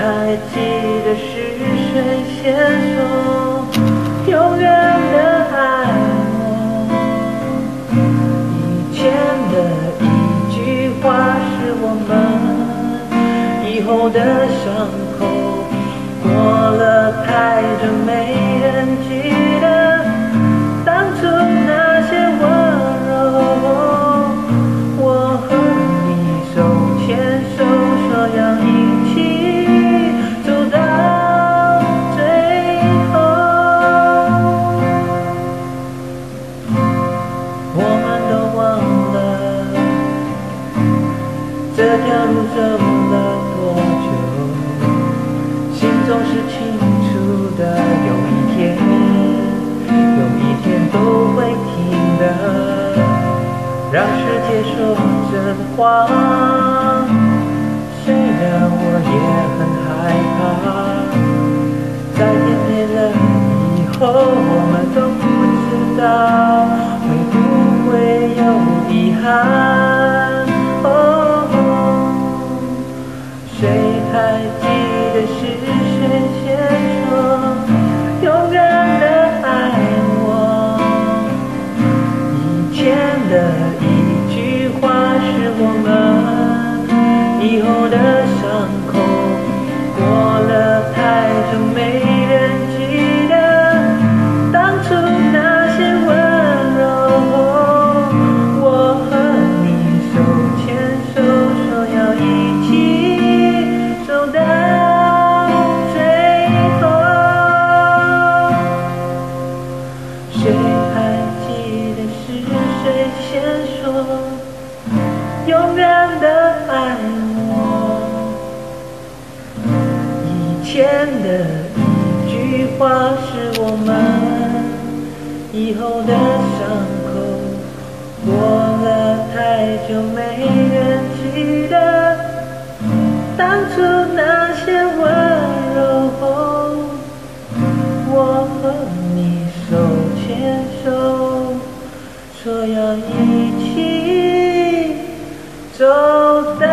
还记得是谁先说永远的爱我？以前的一句话是我们以后的伤口，过了太久没这条路走了多久，心总是清楚的，有一天，有一天都会停的。让世界说真话，虽然我也很害怕，在天黑了以后，我们都不知道会不会有遗憾。还记得是谁先说勇敢的爱我？以前的一句话是我们以后的先说永远的爱我？以前的一句话是我们以后的伤口，过了太久没要一起走。